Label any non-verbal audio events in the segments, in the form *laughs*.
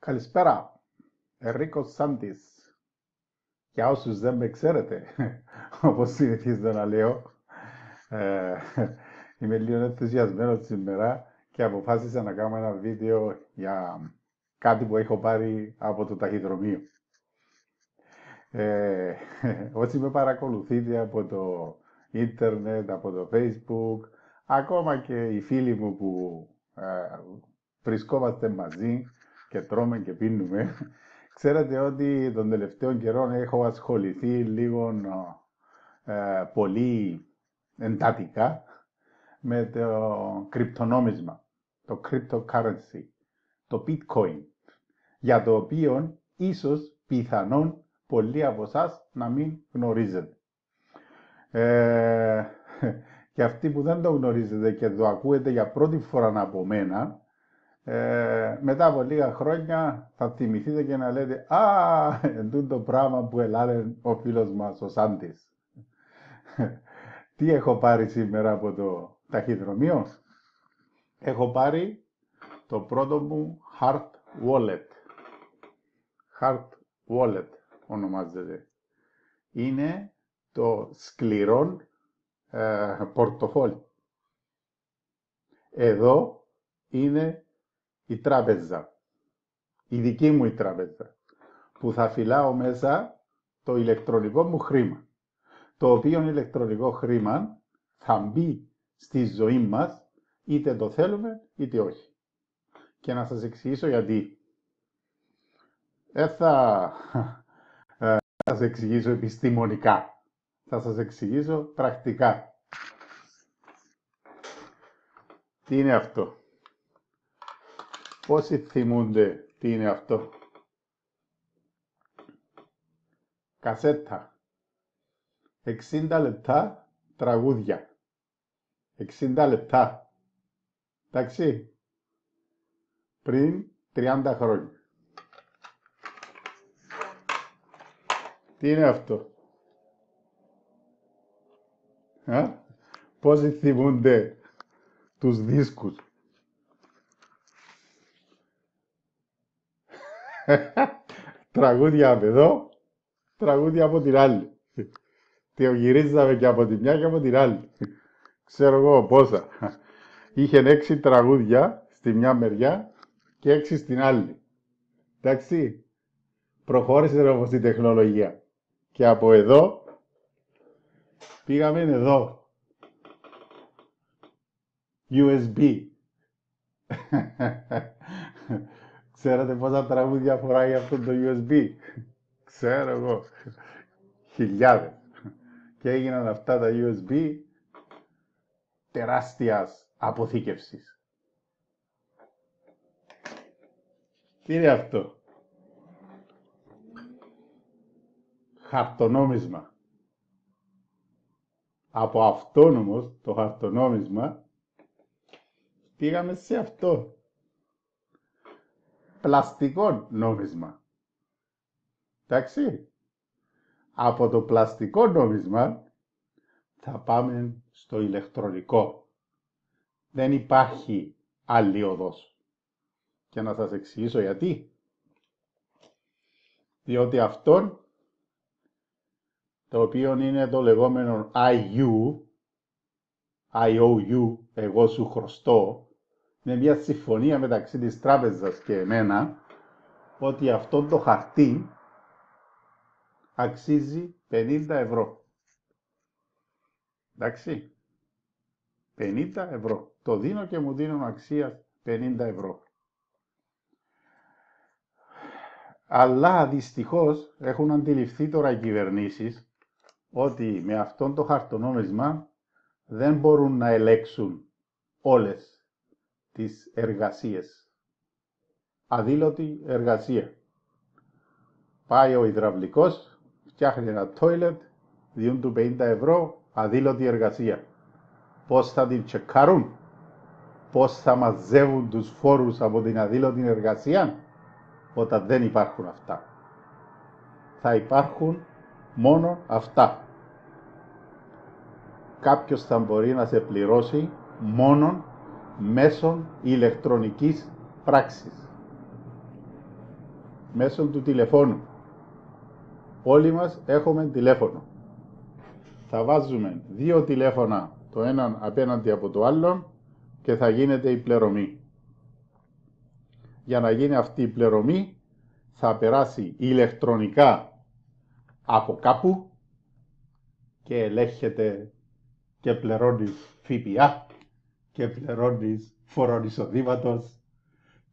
Καλησπέρα, Ερίκο Σάντι. Για όσους δεν με ξέρετε, *laughs* όπως συνηθίζω να λέω, ε, *laughs* είμαι λίγο ενθουσιασμένος σήμερα και αποφάσισα να κάνω ένα βίντεο για κάτι που έχω πάρει από το ταχυδρομείο. Ε, *laughs* όσοι με παρακολουθείτε από το ίντερνετ, από το facebook, ακόμα και οι φίλοι μου που ε, βρισκόμαστε μαζί και τρώμε και πίνουμε, *laughs* ξέρετε ότι τον τελευταίο καιρό έχω ασχοληθεί λίγο ε, πολύ εντατικά με το κρυπτονόμισμα, το cryptocurrency, το bitcoin, για το οποίο ίσως πιθανόν πολλοί από εσάς να μην γνωρίζετε. Ε, *laughs* και αυτοί που δεν το γνωρίζετε και το ακούετε για πρώτη φορά από μένα, ε, μετά από λίγα χρόνια θα θυμηθείτε και να λέτε «Α, εντούν το πράγμα που ελάλε ο φίλος μας, ο Σάντης». Τι έχω πάρει σήμερα από το ταχυδρομείο; Έχω πάρει το πρώτο μου Heart Wallet. Heart Wallet ονομάζεται. Είναι το σκληρό ε, πορτοφόλι. Εδώ είναι η τράπεζα. Η δική μου η τράπεζα. Που θα φυλάω μέσα το ηλεκτρονικό μου χρήμα. Το οποίο ηλεκτρονικό χρήμα θα μπει στη ζωή μας είτε το θέλουμε είτε όχι. Και να σας εξηγήσω γιατί. Δεν θα, *laughs* ε, θα σας εξηγήσω επιστημονικά. Θα σας εξηγήσω πρακτικά. Τι είναι αυτό; Πόσοι θυμούνται τι είναι αυτό; Κασέτα. 60 λεπτά τραγούδια. 60 λεπτά. Εντάξει. Πριν 30 χρόνια. Τι είναι αυτό; Α; Πόσοι θυμούνται τους δίσκους; *laughs* τραγούδια από εδώ, τραγούδια από την άλλη. Τι γυρίζαμε και από τη μια και από την άλλη. Ξέρω εγώ πόσα. Είχε έξι τραγούδια στη μια μεριά και έξι στην άλλη. Εντάξει. Προχώρησε όμως η τεχνολογία. Και από εδώ πήγαμε εδώ. *laughs* USB. *laughs* Ξέρετε πόσα τραγούδια φοράει αυτό το USB. Ξέρω εγώ. Χιλιάδες. Και έγιναν αυτά τα USB τεράστιας αποθήκευσης. Τι είναι αυτό; Χαρτονόμισμα. Από αυτόν όμως, το χαρτονόμισμα, πήγαμε σε αυτό πλαστικό νόμισμα. Εντάξει. Από το πλαστικό νόμισμα θα πάμε στο ηλεκτρονικό. Δεν υπάρχει άλλη οδός. Και να σας εξηγήσω γιατί. Διότι αυτόν, το οποίο είναι το λεγόμενο IU, IOU, εγώ σου χρωστώ, είναι μια συμφωνία μεταξύ της τράπεζας και εμένα ότι αυτό το χαρτί αξίζει 50 ευρώ. Εντάξει. 50 ευρώ. Το δίνω και μου δίνουν αξίας 50 ευρώ. Αλλά δυστυχώς έχουν αντιληφθεί τώρα οι κυβερνήσεις ότι με αυτόν το χαρτονόμισμα δεν μπορούν να ελέξουν όλες τις εργασίες. Αδήλωτη εργασία. Πάει ο υδραυλικός, φτιάχνει ένα τόιλετ, διούν του 50 ευρώ, αδήλωτη εργασία. Πώς θα την τσεκάρουν, πώς θα μαζεύουν τους φόρους από την αδήλωτη εργασία, όταν δεν υπάρχουν αυτά; Θα υπάρχουν μόνο αυτά. Κάποιος θα μπορεί να σε πληρώσει μόνον μέσων ηλεκτρονικής πράξης. μέσω του τηλεφώνου. Όλοι μας έχουμε τηλέφωνο. Θα βάζουμε δύο τηλέφωνα, το ένα απέναντι από το άλλο και θα γίνεται η πληρωμή. Για να γίνει αυτή η πληρωμή θα περάσει ηλεκτρονικά από κάπου και ελέγχεται και πληρώνεις ΦΠΑ και πληρώνεις φόρο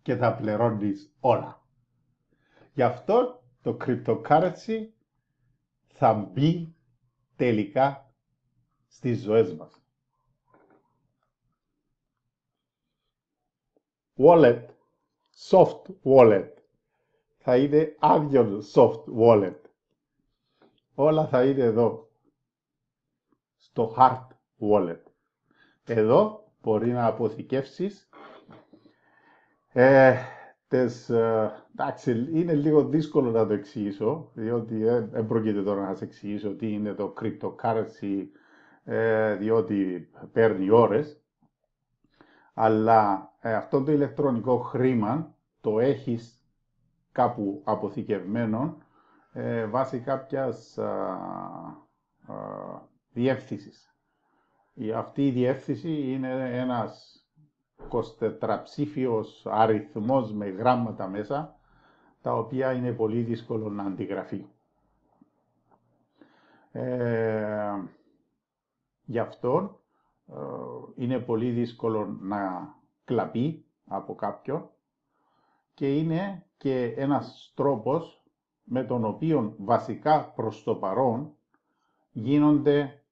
και θα πληρώνεις όλα. Γι' αυτό το cryptocurrency θα μπει τελικά στις ζωές μας. Wallet, soft wallet, θα είναι άδειο soft wallet. Όλα θα είναι εδώ, στο hard wallet. Εδώ μπορεί να αποθηκεύσεις ε, τες, ε, εντάξει, είναι λίγο δύσκολο να το εξηγήσω, διότι δεν πρόκειται τώρα να σας εξηγήσω τι είναι το cryptocurrency, ε, διότι παίρνει ώρες. Αλλά ε, αυτό το ηλεκτρονικό χρήμα το έχεις κάπου αποθηκευμένο ε, βάσει κάποιας διεύθυνσης. Αυτή η διεύθυνση είναι ένας 24 ψήφιος αριθμός με γράμματα μέσα, τα οποία είναι πολύ δύσκολο να αντιγραφεί. Ε, γι' αυτό ε, είναι πολύ δύσκολο να κλαπεί από κάποιον και είναι και ένας τρόπος με τον οποίο βασικά προς το παρόν γίνονται ε,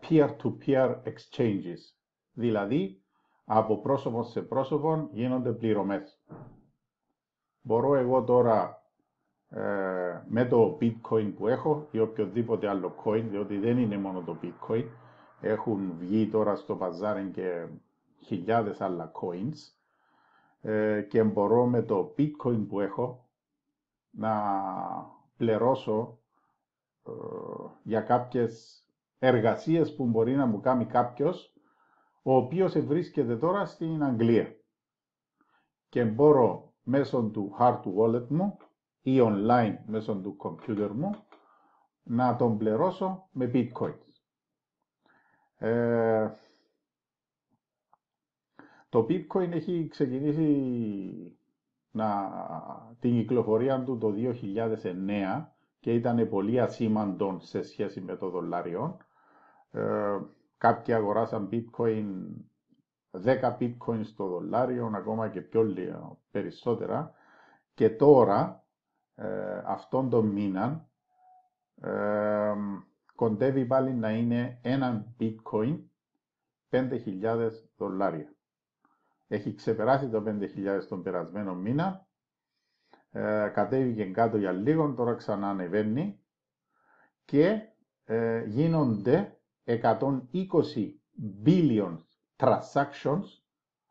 peer-to-peer exchanges. Δηλαδή, από πρόσωπο σε πρόσωπο γίνονται πληρωμές. Μπορώ εγώ τώρα ε, με το bitcoin που έχω ή οποιοδήποτε άλλο coin, διότι δεν είναι μόνο το bitcoin, έχουν βγει τώρα στο παζάρι και χιλιάδες άλλα coins ε, και μπορώ με το bitcoin που έχω να πληρώσω ε, για κάποιες εργασίες που μπορεί να μου κάνει κάποιος ο οποίος βρίσκεται τώρα στην Αγγλία και μπορώ μέσω του hard wallet μου ή online μέσω του computer μου να τον πληρώσω με bitcoins. Ε, το bitcoin έχει ξεκινήσει να, την κυκλοφορία του το 2009 και ήταν πολύ ασήμαντον σε σχέση με το δολάριο. Ε, Κάποιοι αγοράσαν bitcoin 10 bitcoin στο δολάριο, ακόμα και πιο λίγο περισσότερα. Και τώρα, ε, αυτόν τον μήνα, ε, κοντεύει πάλι να είναι ένα bitcoin 5.000 δολάρια. Έχει ξεπεράσει το 5.000 τον περασμένο μήνα. Ε, κατέβηκε κάτω για λίγο, τώρα ξανά ανεβαίνει και ε, γίνονται 120 billion transactions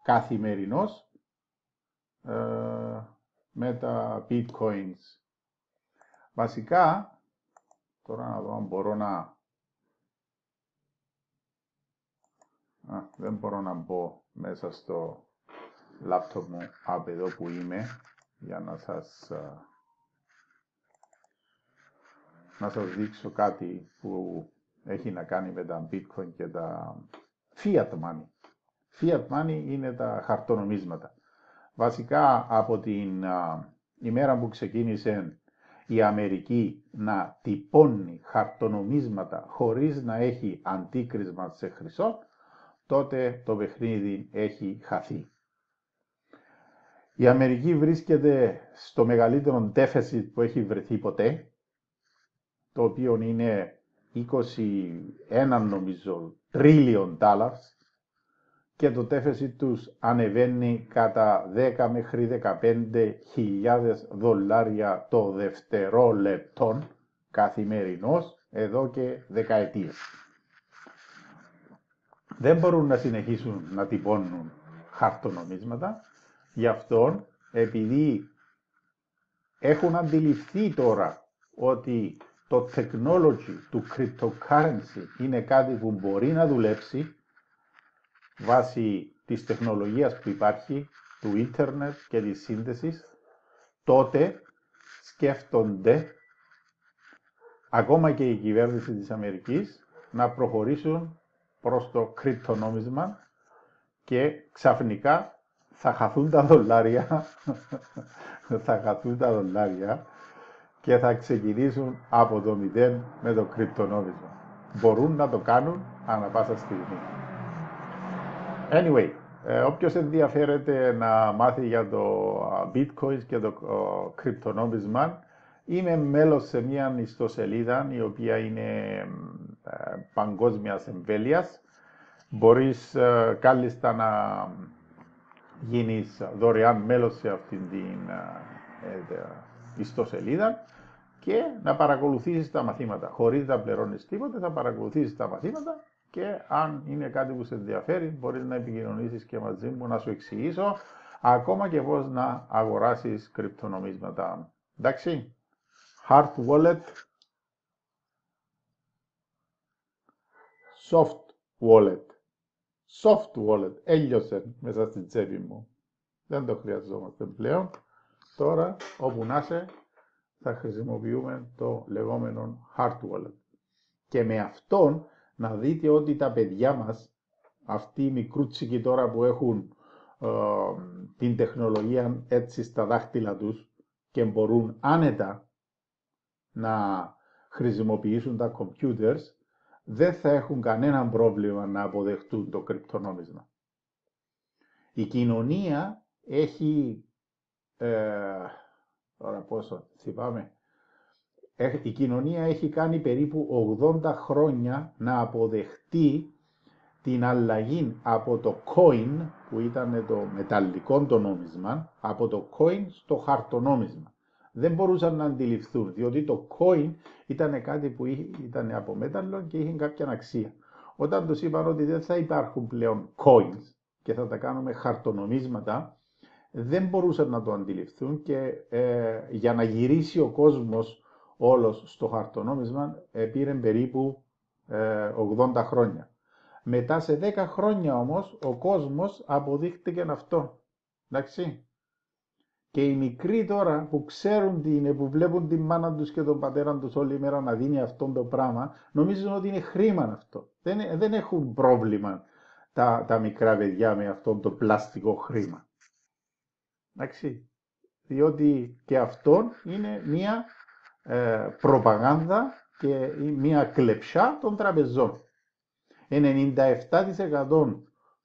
καθημερινώς ε, με τα bitcoins. Βασικά, τώρα να δω αν μπορώ να... Α, δεν μπορώ να μπω μέσα στο λάπτοπ μου από εδώ που είμαι για να σας ε, να σας δείξω κάτι που έχει να κάνει με τα bitcoin και τα fiat money. Fiat money είναι τα χαρτονομίσματα. Βασικά από την ημέρα που ξεκίνησε η Αμερική να τυπώνει χαρτονομίσματα χωρίς να έχει αντίκρισμα σε χρυσό, τότε το παιχνίδι έχει χαθεί. Η Αμερική βρίσκεται στο μεγαλύτερο deficit που έχει βρεθεί ποτέ, το οποίο είναι 21 νομίζω trillion dollars και το τέφεση τους ανεβαίνει κατά 10 μέχρι 15 χιλιάδες δολάρια το δευτερόλεπτο καθημερινώς εδώ και δεκαετίες. Δεν μπορούν να συνεχίσουν να τυπώνουν χαρτονομίσματα, γι' αυτό επειδή έχουν αντιληφθεί τώρα ότι το technology του cryptocurrency είναι κάτι που μπορεί να δουλέψει βάσει της τεχνολογίας που υπάρχει, του ίντερνετ και της σύνδεσης, τότε σκέφτονται ακόμα και η κυβέρνηση της Αμερικής να προχωρήσουν προς το κρυπτονόμισμα και ξαφνικά θα χαθούν τα δολάρια, *laughs* θα χαθούν τα δολάρια και θα ξεκινήσουν από το μηδέν με το κρυπτονόμισμα. Μπορούν να το κάνουν ανά πάσα στιγμή. Anyway, ε, όποιος ενδιαφέρεται να μάθει για το bitcoin και το κρυπτονόμισμα, είμαι μέλος σε μια ιστοσελίδα η οποία είναι ε, παγκόσμιας εμβέλειας. Μπορείς ε, κάλλιστα να γίνεις δωρεάν μέλος σε αυτήν την ιστοσελίδα και να παρακολουθήσεις τα μαθήματα. Χωρίς να πληρώνεις τίποτα, θα παρακολουθήσεις τα μαθήματα και αν είναι κάτι που σε ενδιαφέρει, μπορείς να επικοινωνήσεις και μαζί μου να σου εξηγήσω ακόμα και πώς να αγοράσεις κρυπτονομίσματα. Εντάξει, hard wallet, soft wallet. Soft wallet, έλειωσε μέσα στην τσέπη μου. Δεν το χρειαζόμαστε πλέον. Τώρα, όπου να είσαι, θα χρησιμοποιούμε το λεγόμενο hard wallet. Και με αυτόν να δείτε ότι τα παιδιά μας, αυτοί οι μικρούτσικοι τώρα που έχουν ε, την τεχνολογία έτσι στα δάχτυλα τους και μπορούν άνετα να χρησιμοποιήσουν τα computers, δεν θα έχουν κανένα πρόβλημα να αποδεχτούν το κρυπτονόμισμα. Η κοινωνία έχει, ε, τώρα πόσο θυμάμαι, η κοινωνία έχει κάνει περίπου 80 χρόνια να αποδεχτεί την αλλαγή από το coin, που ήταν το μεταλλικό το νόμισμα, από το coin στο χαρτονόμισμα. Δεν μπορούσαν να αντιληφθούν, διότι το coin ήταν κάτι που ήταν από μέταλλο και είχε κάποια αξία. Όταν τους είπαν ότι δεν θα υπάρχουν πλέον coins και θα τα κάνουμε χαρτονομίσματα, δεν μπορούσαν να το αντιληφθούν και ε, για να γυρίσει ο κόσμος όλος στο χαρτονόμισμα ε, πήρε περίπου 80 ε, χρόνια. Μετά σε 10 χρόνια όμως ο κόσμος αποδείχτηκε αυτό. Εντάξει. Και οι μικροί τώρα που ξέρουν τι είναι, που βλέπουν τη μάνα τους και τον πατέρα τους όλη μέρα να δίνει αυτό το πράγμα, νομίζουν ότι είναι χρήμα αυτό. Δεν, δεν έχουν πρόβλημα τα, τα μικρά παιδιά με αυτό το πλαστικό χρήμα. Εντάξει. Διότι και αυτό είναι μία ε, προπαγάνδα και μία κλεψιά των τραπεζών. 97%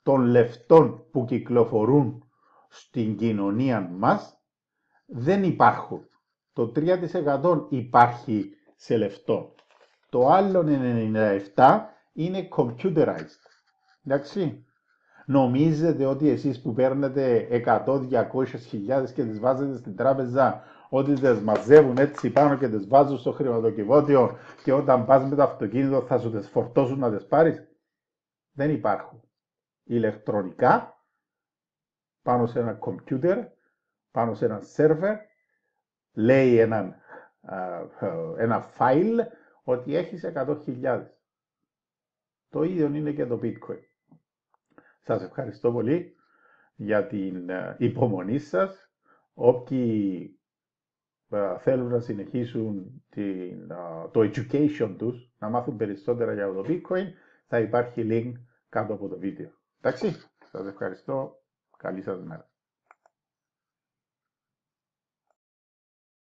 των λεφτών που κυκλοφορούν στην κοινωνία μας δεν υπάρχουν. Το 3% υπάρχει σε λεφτό. Το άλλο 97% είναι computerized. Εντάξει. Νομίζετε ότι εσείς που παίρνετε 100-200 χιλιάδες και τις βάζετε στην τράπεζα ότι τις μαζεύουν έτσι πάνω και τις βάζουν στο χρηματοκιβώτιο και όταν πας με το αυτοκίνητο θα σου τις φορτώσουν να τις πάρεις; Δεν υπάρχουν. Ηλεκτρονικά, πάνω σε ένα κομπιούτερ, πάνω σε ένα σερβερ, λέει ένα, ένα file ότι έχεις 100.000. Το ίδιο είναι και το bitcoin. Σας ευχαριστώ πολύ για την υπομονή σας. Όποιοι θέλουν να συνεχίσουν την, το education τους, να μάθουν περισσότερα για το bitcoin, θα υπάρχει link κάτω από το βίντεο. Εντάξει, σας ευχαριστώ. Καλή σας μέρα.